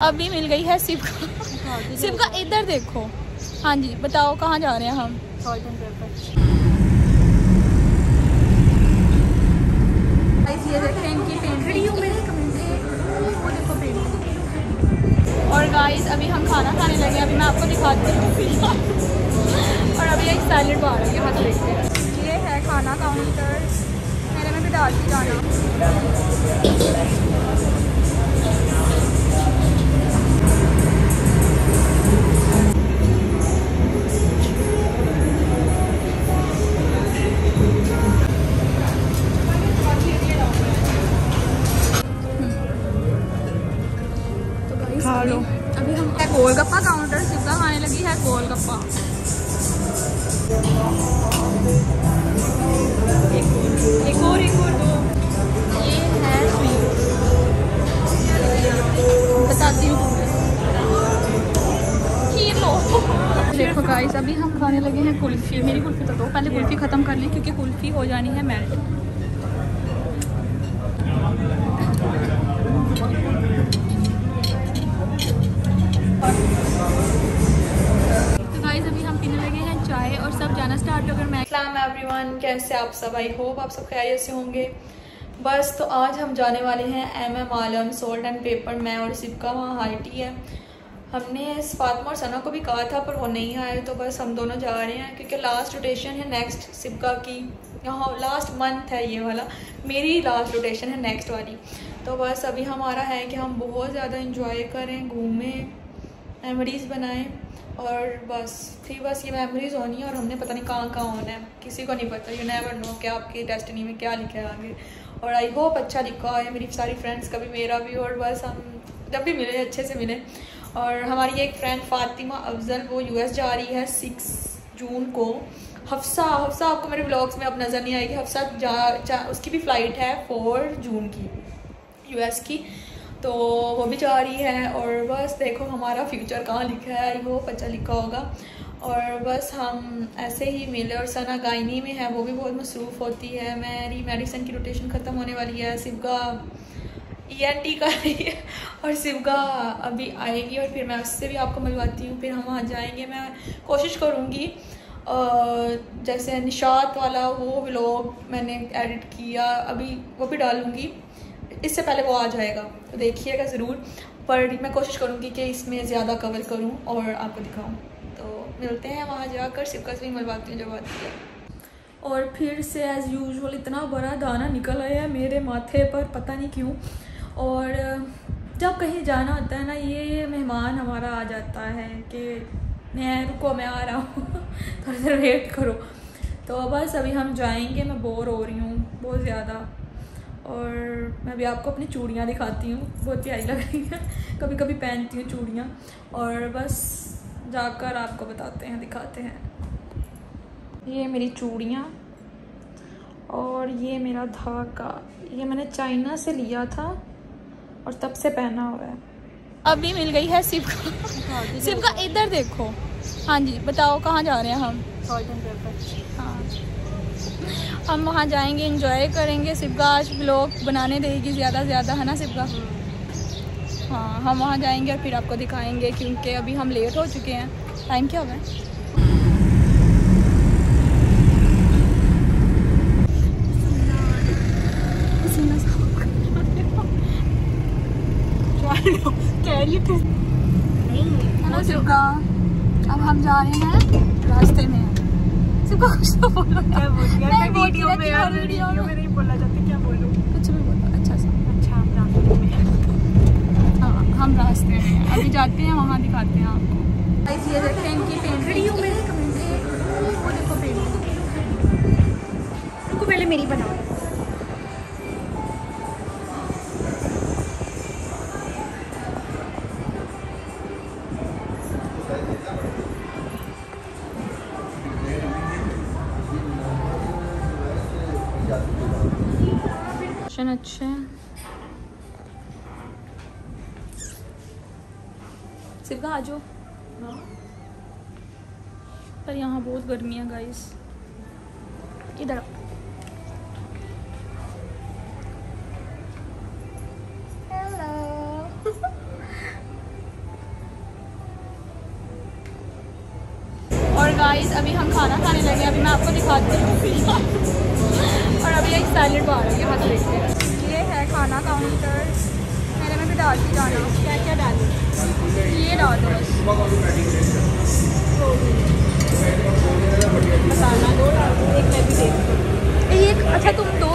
अभी मिल गई है शिव का। शिव का इधर देखो। हाँ जी बताओ कहाँ जा रहे हैं हम? ये देखें इनकी और गाइस अभी हम खाना खाने लगे अभी मैं आपको दिखाती हूँ और अभी एक सैलड बार है यहाँ देखते हैं। ये है खाना काउंटर मेरे में भी डाल के जाना गोलगप्पा काउंटर सिद्धा खाने लगी है, गोलगप्पा। एक और एक और दो। ये है बताती हूँ। देखो गाइस अभी हम खाने लगे हैं कुल्फी। मेरी कुल्फी तो दो, पहले कुल्फी ख़त्म कर ली क्योंकि कुल्फी हो जानी है मेल्ट एवरीवन कैसे आप सब? आई होप आप सब खैरियत से होंगे। बस तो आज हम जाने वाले हैं M M Alam salt and pepper मैं और सिपका वहाँ हाई टी है। हमने फातमा और सना को भी कहा था, पर वो नहीं आए तो बस हम दोनों जा रहे हैं, क्योंकि लास्ट रोटेशन है नेक्स्ट सिपका की यहाँ लास्ट मंथ है ये वाला। मेरी लास्ट रोटेशन है नेक्स्ट वाली। तो बस, अभी हमारा है कि हम बहुत ज़्यादा इंजॉय करें, घूमें मेमोरीज़ बनाएँ। और बस थी बस ये मेमोरीज होनी है और हमने पता नहीं कहाँ कहाँ होना है। किसी को नहीं पता यू नेवर नो कि आपकी डेस्टिनी में क्या लिखा है आगे। और आई होप अच्छा लिखा है मेरी सारी फ्रेंड्स का भी मेरा भी और बस हम जब भी मिले अच्छे से मिले। और हमारी एक फ्रेंड फातिमा अफजल वो यूएस जा रही है सिक्स जून को। हफ्सा हफ्सा आपको मेरे ब्लॉग्स में अब नज़र नहीं आएगी। हफ्सा जा, जा उसकी भी फ़्लाइट है फोर जून की यूएस की। तो वो भी जा रही है और बस देखो हमारा फ्यूचर कहाँ लिखा है होप अच्छा लिखा होगा। और बस हम ऐसे ही मिले और सना गायनी में है, वो भी बहुत मसरूफ़ होती है। मेरी मेडिसिन की रोटेशन ख़त्म होने वाली है। सिवगा ई एन टी कर रही है और सिवगा अभी आएगी और फिर मैं उससे भी आपको मिलवाती हूँ। फिर हम वहाँ जाएँगे। मैं कोशिश करूँगी जैसे निशात वाला वो व्लॉग मैंने एडिट किया। अभी वो भी डालूँगी। इससे पहले वो आ जाएगा। तो देखिएगा ज़रूर। पर मैं कोशिश करूँगी कि इसमें ज़्यादा कवर करूँ और आपको दिखाऊँ। तो मिलते हैं वहाँ जाकर। सिपका से भी मिलवाती हूँ जब आती है। और फिर से एज़ यूजल इतना बड़ा दाना निकल आया है मेरे माथे पर, पता नहीं क्यों। और जब कहीं जाना होता है ना, ये मेहमान हमारा आ जाता है कि मैं रुको, मैं आ रहा हूँ। थोड़ी देर वेट करो। तो बस अभी हम जाएँगे, मैं बोर हो रही हूँ बहुत ज़्यादा। और मैं भी आपको अपनी चूड़ियाँ दिखाती हूँ बहुत प्यारी लग रही है। कभी कभी पहनती हूँ चूड़ियाँ और बस जाकर आपको बताते हैं दिखाते हैं। ये मेरी चूड़ियाँ और ये मेरा धागा। ये मैंने चाइना से लिया था और तब से पहना हुआ है। अभी मिल गई है शिव का। शिव का इधर देखो। हाँ जी बताओ कहाँ जा रहे हैं हम? हाँ। हम वहाँ जाएँगे इंजॉय करेंगे। सिपका आज ब्लॉग बनाने देगी ज़्यादा से ज़्यादा है ना सिपका? हाँ हम वहाँ जाएँगे और फिर आपको दिखाएँगे क्योंकि अभी हम लेट हो चुके हैं। टाइम क्या हो गया? अब हम जा रहे हैं रास्ते में। सिर्फ़ कुछ तो बोलो क्या बोल मैं वीडियो में यार वीडियो में नहीं बोलना चाहती क्या बोलूँ? कुछ भी बोलो अच्छा सा। अच्छा हम रास्ते में हाँ। हम रास्ते में अभी जाते हैं वहाँ दिखाते हैं आपको। गाइस ये देखें इनकी पेंटिंग में। देखो पेंटिंग पहले मेरी बनाओ। क्वेश्चन अच्छे हैं। सिर्फ़ आ जाओ। पर यहाँ बहुत गर्मी है गाइस इधर अभी हम खाना खाने लगे अभी मैं आपको दिखाती हूँ। ये है खाना काउंटर मेरे में भी डाल के जाना क्या क्या डालू ये डाल दो मसाला दो एक मैं दे अच्छा तुम दो।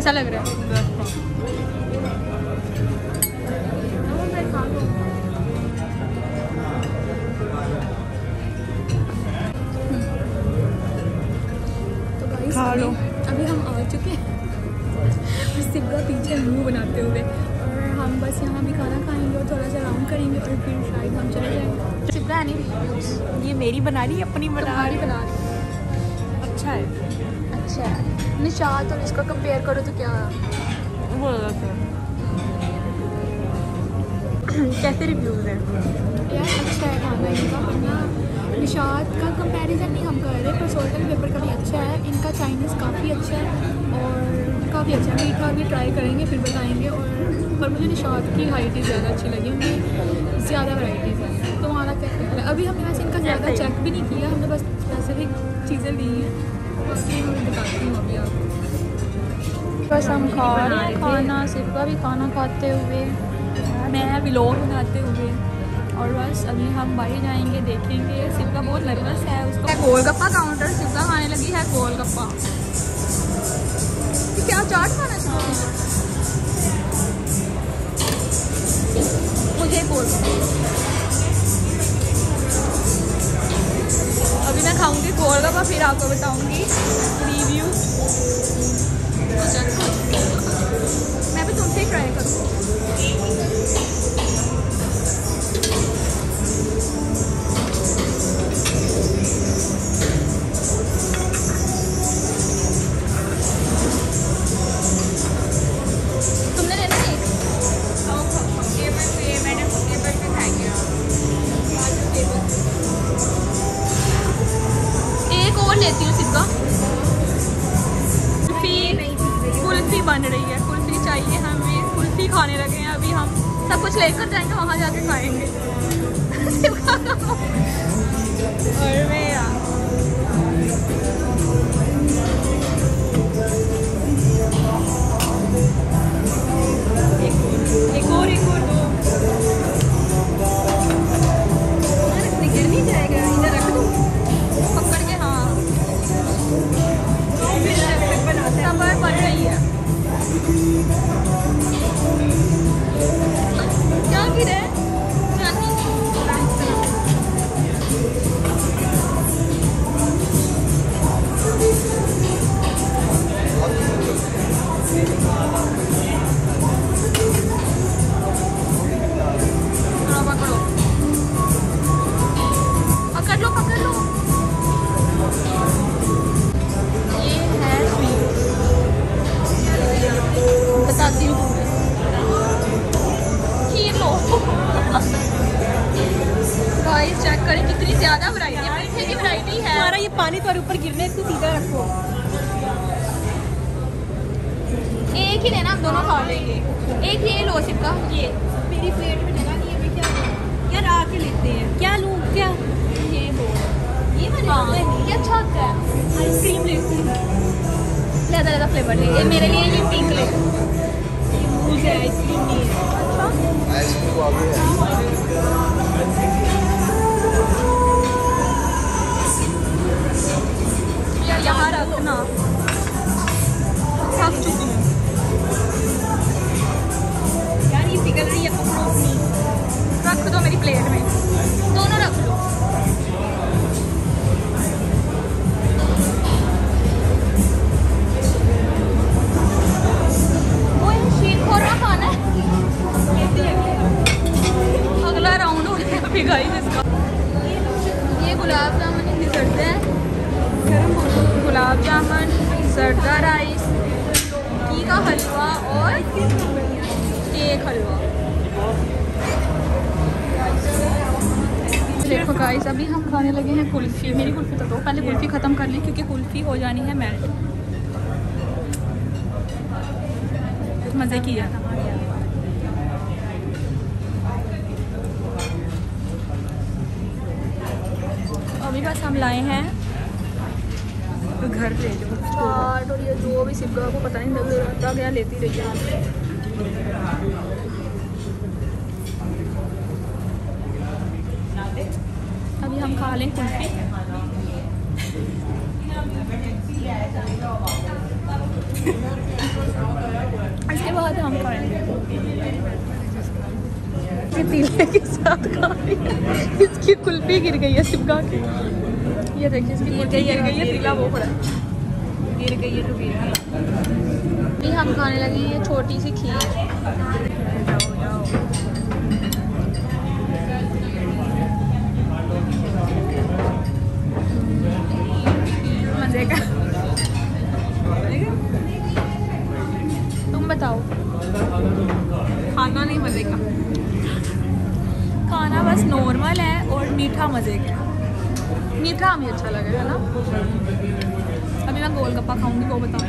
कैसा लग रहा है। तो खा लो। अभी- हम आ चुके हैं। और पीछे मुँह बनाते हुए। और हम बस यहाँ भी खाना खाएँगे और थोड़ा सा राउंड करेंगे और फिर शायद हम चले जाएँगे। सिब्बा है नहीं ये मेरी बना रही है अपनी बना रही बना रही अच्छा है। अच्छा है। निशात और इसका कंपेयर करो तो क्या? वो है। कैसे रिव्यूज़ हैं? यार अच्छा है खाना इनका वरना निशात का कंपैरिजन नहीं हम कर रहे पर सोल्टन पेपर का भी अच्छा है इनका चाइनीज़ काफ़ी अच्छा है और काफ़ी अच्छा है। मीठा भी ट्राई करेंगे फिर बताएँगे और पर मुझे निशात की हाइटी ज़्यादा अच्छी लगी उनकी ज़्यादा वैराइटीज़ हैं। तुम्हारा क्या ख्याल है? अभी हमने वैसे इनका ज़्यादा चेक भी नहीं किया हमने बस स्पेसिफिक चीज़ें ली हैं। बस हम खा रहे हैं खाना सिर्फ़ भी खाना खाते हुए। मैं व्लॉग बनाते हुए। और बस अभी हम बाहर जाएँगे देखेंगे। सिप्का बहुत नर्वस है उसको गोलगप्पा काउंटर सिप्का खाने लगी है गोलगप्पा। क्या चाट खाना चाहती है। मुझे गोलगप्पा खाऊँगी गोलगप्पा फिर आपको बताऊँगी। रिव्यू सब कुछ लेकर जाएँगे वहाँ जाके खाएँगे। और मैं यार एक और एक और दो। गिर नहीं जाएगा इधर रख दो? पकड़ के हाँ। बन रही है। क्या गिरे हाँ, है हमारा ये पानी तुम्हारे ऊपर गिरने इसको सीधा रखो। एक ही लेना हम दोनों खा लेंगे। एक ये लो सिक्का। ये मेरी प्लेट में नहीं है मैं क्या? यार आके लेते हैं। क्या लूँ? क्या? ये हो ये मैंने हाँ। ये अच्छा होता है। आइसक्रीम लेती हूँ। ज़्यादा ज़्यादा फ्लेवर ले। ये मेरे लिए ये पिंक ले। मूज है आइसक्रीम नहीं है। अच्छा। यहाँ रखना। थक चुकी कुल्फ़ी है मेल्ट मज़े की है अभी बस हम लाए हैं घर ले और ये जो भी सिपका को पता नहीं लग रहा गया लेती रही है। अभी हम खा लें कुल्फी। इसके बाद हम खाएँगे। पीले के साथ खा रही है इसकी कुल्फी गिर गई है सिपका की। ये देखिए इसकी कुल्फी गिर गई है पीला वो पड़ा। गिर गई है तो गिर गई हम खाने लगे ये छोटी सी खीर। मज़े का तुम बताओ। खाना नहीं मज़े का खाना बस नॉर्मल है और मीठा मज़े का मीठा हमें अच्छा लगेगा ना। अभी मैं गोलगप्पा खाऊँगी, वो बताऊँ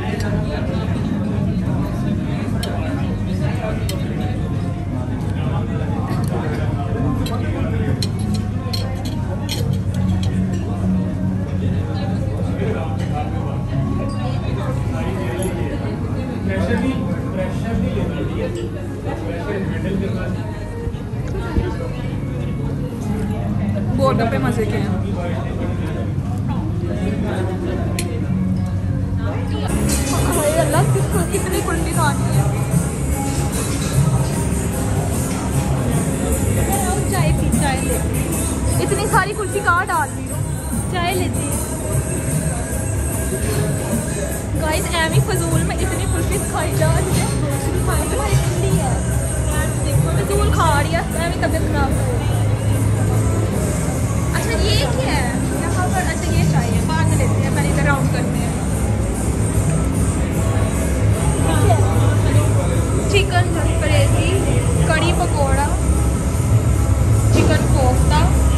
कहाँ डाल रही हो। चाय लेती हैं। गाइस एमी फजूल में इतनी खुशी खाई जा रही है। है हो अच्छा ये है? लेते हैं पहले राउंड करते हैं। चिकन कलेजी kadhi pakora chicken kofta.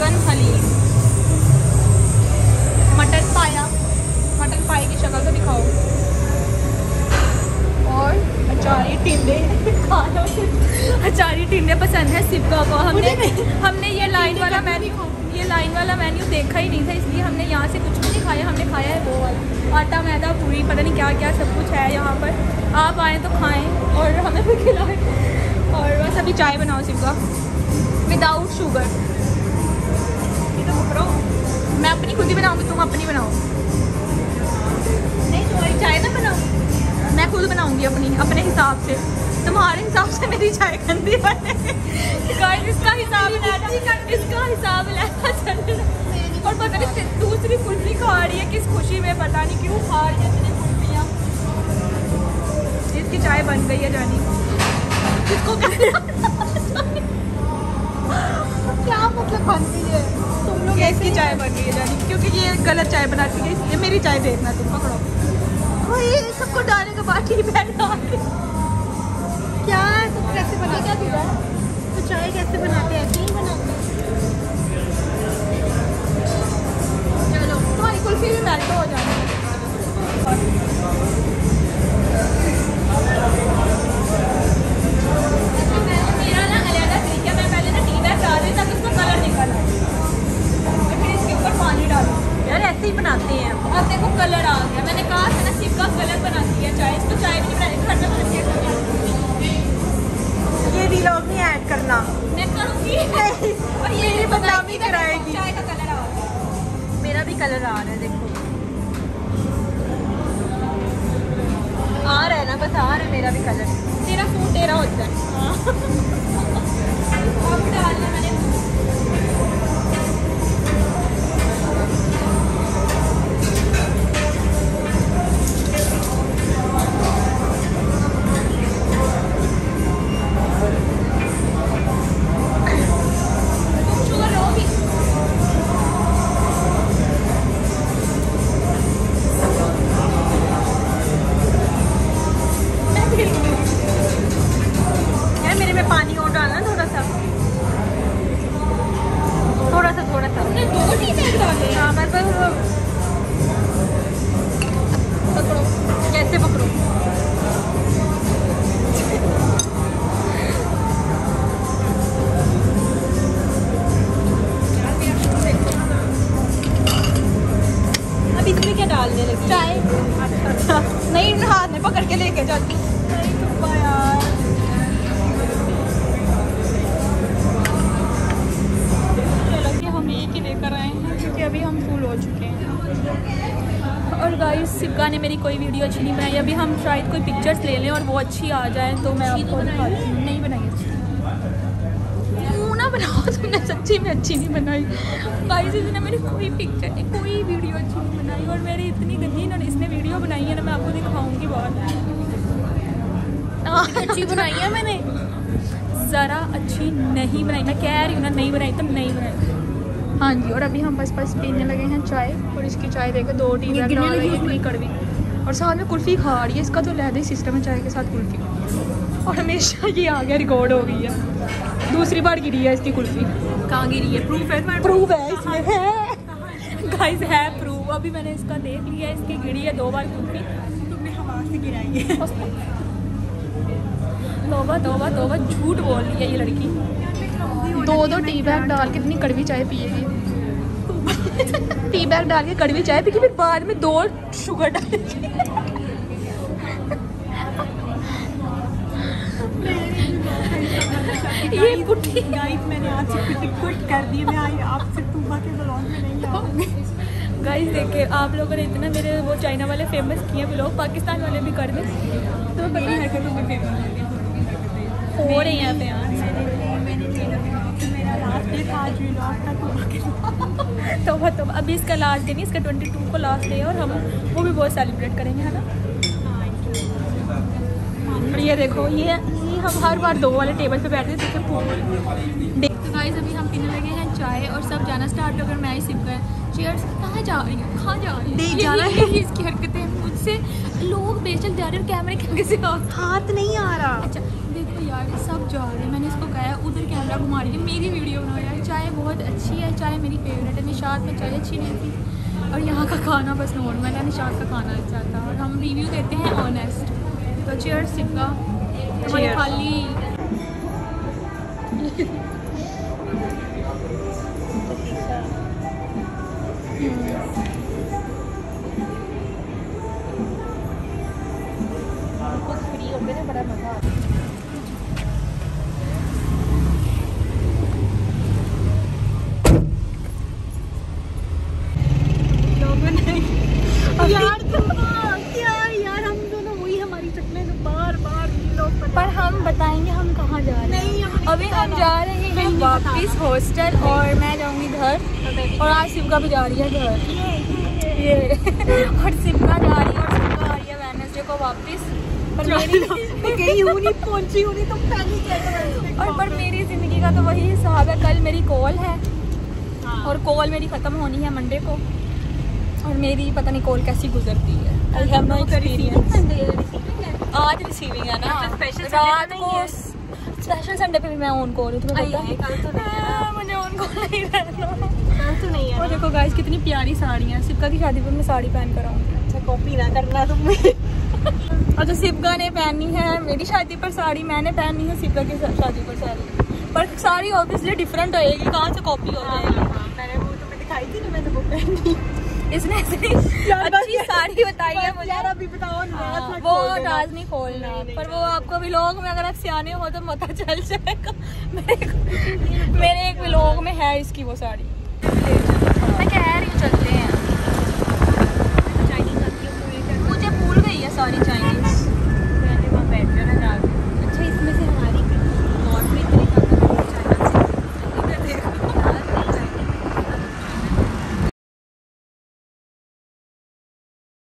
Chicken haleem mutton paya mutton pie की शक्ल तो दिखाओ और अचारी टिंडे खाना अचारी टिंडे पसंद है सिपका को हमने हमने ये लाइन वाला मेन्यू ये लाइन वाला मेन्यू देखा ही नहीं था, इसलिए हमने यहाँ से कुछ भी नहीं खाया, हमने खाया है वो वाला। आटा, मैदा, पूरी, पता नहीं क्या क्या सब कुछ है यहाँ पर। आप आएँ तो खाएँ और हमें भी खिलाएँ। और बस अभी चाय बनाओ सिपका विदाउट शुगर मैं अपनी खुद ही बनाऊँगी, तुम अपनी बनाओ। नहीं, तुम्हारी चाय ना बनाओ। मैं खुद बनाऊँगी अपनी, अपने हिसाब से। तुम्हारे हिसाब से मेरी चाय गंदी बने इसका हिसाब लेना। इसका हिसाब लेना और पता नहीं दूसरी कुल्फी खा रही है किस खुशी में पता नहीं क्यों खा रही है इतनी कुल्फियाँ। इसकी चाय बन गई है जानी। किसको क्या मतलब बन गई है? तुम लोग इसकी चाय बन गई है जानी। क्योंकि ये गलत चाय बनाती है। इसलिए मेरी चाय देखना तुम पकड़ो। सबको डालने के बाद ही बैठा क्या कैसे बनाते क्या तो चाय कैसे बनाते हैं? ऐसे ही बनाते चलो वीडियो अच्छी नहीं बनाई अभी हम शायद कोई पिक्चर्स ले लें और वो अच्छी आ जाए तो मैं आपको दिखाती हूँ नहीं बनाई ना बनाओ? तुमने सच्ची में अच्छी नहीं बनाई। गाइस इसने मेरी कोई पिक्चर नहीं कोई वीडियो अच्छी नहीं बनाई और मेरी इतनी गंदी इन्होंने इसने वीडियो बनाई है ना मैं आपको दिखाऊँगी बहुत। अच्छी बनाई है मैंने। ज़रा अच्छी नहीं बनाई। मैं कह रही हूँ ना नहीं बनाई तो नहीं बनाई। हाँ जी और अभी हम बस बस पीने लगे हैं चाय और इसकी चाय देखो दो टी बैग डाल रही इतनी कड़वी। और साथ में कुल्फ़ी खा रही है इसका तो लहदा सिस्टम है चाय के साथ कुल्फ़ी। और हमेशा ये आ गया रिकॉर्ड हो गई है। दूसरी बार गिरी है इसकी कुल्फ़ी। कहाँ गिरी है? प्रूफ है प्रूफ है इसमें है। गाइस है प्रूव अभी मैंने इसका देख लिया है, इसकी गिरी है दो बार कुल्फ़ी। तुमने हवा से गिराई है। तोबा तोबा तोबा झूठ बोल रही है ये लड़की। दो दो टी बैग डाल के इतनी कड़वी चाय पिएगी। टी बैग डाल के कड़वी चाय पी के फिर बाद में दो शुगर डालेगी ये पुट्टी गाइस मैंने आज क्विट कर दी मैं आई आपसे के ब्लॉग में नहीं आऊँगी। गाइस देखिए आप लोगों ने इतना मेरे वो चाइना वाले फ़ेमस किए ब्लॉग पाकिस्तान वाले भी कर दें। तो मेरी हरकतों में फ़ेमस हो। रही हैं पे मैंने मेरा लास्ट डे था आज व्लॉग तो तो तो अभी इसका लास्ट डे नहीं इसका ट्वेंटी टू को लास्ट डे है और हम वो भी बहुत सेलिब्रेट करेंगे है ना? और ये देखो ये ये हम हर बार दो वाले टेबल पे बैठते थे तो पूल तो गाइस अभी हम पीने लगे हैं? चाय और सब जाना स्टार्ट होकर मैं ही सिप गए चेयर्स कहाँ जा रही हूँ? कहाँ जा रही हूँ? जाना है। इसकी हरकतें मुझसे लोग बेचल जा रहे हैं कैमरे के आगे से हाथ नहीं आ रहा। अच्छा यार सब जा रहे हैं। मैंने इसको कहा उधर कैमरा घुमा रही है। मेरी वीडियो बनाओ यार, चाय बहुत अच्छी है, चाय मेरी फेवरेट है। निशात में चाय अच्छी नहीं थी। और यहाँ का खाना बस नॉर्मल है निशात का खाना अच्छा था। और हम रिव्यू देते हैं ऑनेस्ट तो चेयर सिक्का। शिवका भी जा रही है घर। ये और शिवका जा रही है और शिवका आ रही है वेडनेसडे को वापस। पर मेरी गई हूँ नहीं पहुँची हूँ नहीं तो पहले और पर मेरी ज़िंदगी का तो वही हिसाब है कल मेरी कॉल है। और कॉल मेरी ख़त्म होनी है मंडे को। और मेरी पता नहीं कॉल कैसी गुजरती है। आई हैव नो एक्सपीरियंस आज रिसीविंग है ना। तो रात तो को स्पेशल संडे पे भी मैं ऑन कॉल हूँ तुम्हें पता तो है है कॉल नहीं रहना। तो नहीं और देखो गाइस कितनी प्यारी साड़ी है। सिप्का की शादी पर मैं साड़ी पहन कर आऊँगी। अच्छा कॉपी ना करना तुम और जो सिपका ने पहनी है। मेरी शादी पर साड़ी मैंने पहनी है सिपका की शादी पर साड़ी। पर साड़ी ऑब्वियसली डिफरेंट होएगी कहाँ से कॉपी हो जाएगी? मैंने वो तुम्हें दिखाई थी ना मैंने वो पहनी। इसने अच्छी साड़ी बताई है मुझे। यार अभी बताओ हाँ, वो राज नहीं खोलना पर वो आपको व्लॉग में अगर आप सियाने हो तो पता चल जाएगा। मेरे मेरे एक व्लॉग में है इसकी वो साड़ी। मैं कह रही हूँ चलते हैं।